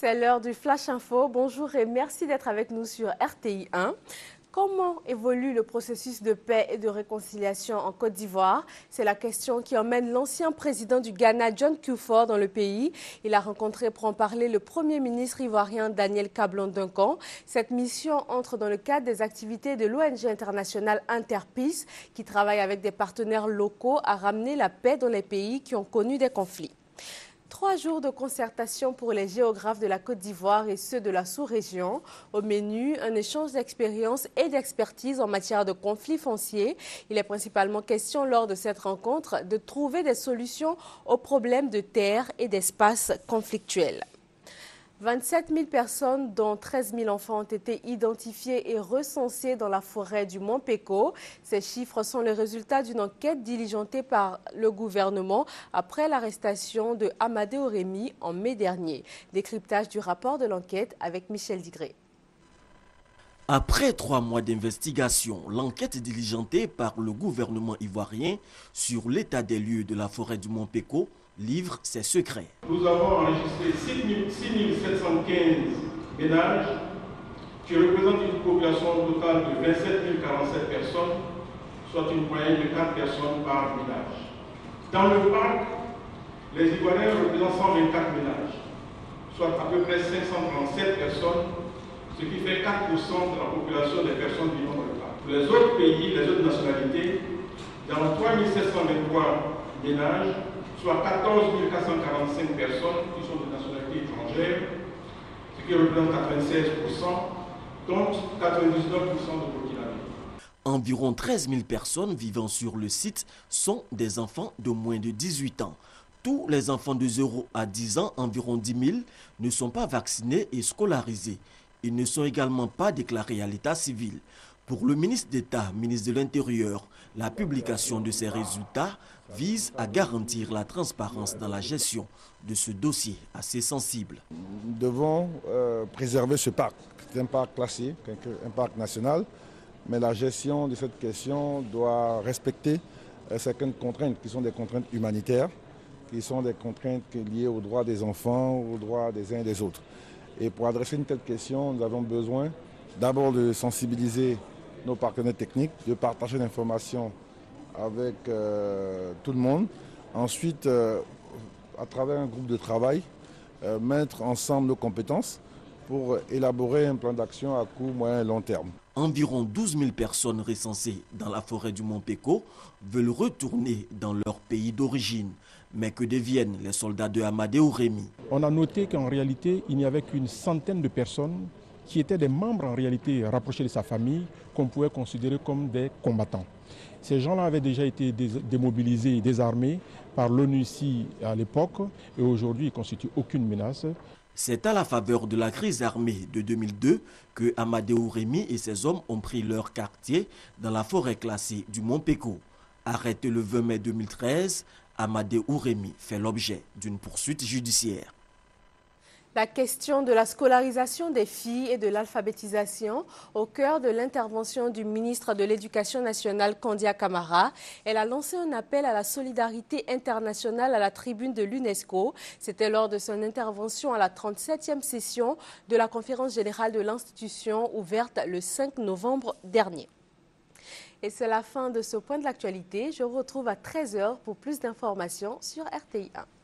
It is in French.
C'est l'heure du Flash Info. Bonjour et merci d'être avec nous sur RTI 1. Comment évolue le processus de paix et de réconciliation en Côte d'Ivoire? C'est la question qui emmène l'ancien président du Ghana, John Kufor, dans le pays. Il a rencontré pour en parler le premier ministre ivoirien Daniel Cablon Duncan. Cette mission entre dans le cadre des activités de l'ONG internationale Interpeace, qui travaille avec des partenaires locaux à ramener la paix dans les pays qui ont connu des conflits. Trois jours de concertation pour les géographes de la Côte d'Ivoire et ceux de la sous-région. Au menu, un échange d'expériences et d'expertise en matière de conflits fonciers. Il est principalement question lors de cette rencontre de trouver des solutions aux problèmes de terre et d'espaces conflictuels. 27 000 personnes, dont 13 000 enfants, ont été identifiées et recensées dans la forêt du Mont Péco. Ces chiffres sont le résultat d'une enquête diligentée par le gouvernement après l'arrestation de Amadé Rémy en mai dernier. Décryptage du rapport de l'enquête avec Michel Digré. Après trois mois d'investigation, l'enquête diligentée par le gouvernement ivoirien sur l'état des lieux de la forêt du Mont Péco livre ses secrets. Nous avons enregistré 6715 ménages qui représentent une population totale de 27 047 personnes, soit une moyenne de 4 personnes par ménage. Dans le parc, les Ivoiriens représentent 124 ménages, soit à peu près 537 personnes, ce qui fait 4% de la population des personnes vivant dans le parc. Pour les autres pays, les autres nationalités, dans 3723 ménages, soit 14 445 personnes qui sont de nationalité étrangère, ce qui représente 96%, dont 99% de Burkina Environ 13 000 personnes vivant sur le site sont des enfants de moins de 18 ans. Tous les enfants de 0 à 10 ans, environ 10 000, ne sont pas vaccinés et scolarisés. Ils ne sont également pas déclarés à l'état civil. Pour le ministre d'État, ministre de l'Intérieur, la publication de ces résultats vise à garantir la transparence dans la gestion de ce dossier assez sensible. Nous devons euh, préserver ce parc. C'est un parc classé, un parc national, mais la gestion de cette question doit respecter euh, certaines contraintes qui sont des contraintes humanitaires, qui sont des contraintes liées aux droits des enfants, aux droits des uns et des autres. Et pour adresser une telle question, nous avons besoin d'abord de sensibiliser nos partenaires techniques, de partager l'information avec euh, tout le monde. Ensuite, euh, à travers un groupe de travail, euh, mettre ensemble nos compétences pour élaborer un plan d'action à court, moyen et long terme. Environ 12 000 personnes recensées dans la forêt du Mont Péco veulent retourner dans leur pays d'origine. Mais que deviennent les soldats de Amadeo Rémy On a noté qu'en réalité, il n'y avait qu'une centaine de personnes qui étaient des membres en réalité rapprochés de sa famille, qu'on pouvait considérer comme des combattants. Ces gens-là avaient déjà été démobilisés et désarmés par l'ONU ici à l'époque et aujourd'hui ils ne constituent aucune menace. C'est à la faveur de la crise armée de 2002 que Amadeo Rémy et ses hommes ont pris leur quartier dans la forêt classée du Mont Péco. Arrêté le 20 mai 2013, Amadeo Rémy fait l'objet d'une poursuite judiciaire. La question de la scolarisation des filles et de l'alphabétisation au cœur de l'intervention du ministre de l'Éducation nationale, Candia Camara. Elle a lancé un appel à la solidarité internationale à la tribune de l'UNESCO. C'était lors de son intervention à la 37e session de la conférence générale de l'institution ouverte le 5 novembre dernier. Et c'est la fin de ce point de l'actualité. Je vous retrouve à 13h pour plus d'informations sur RTI 1.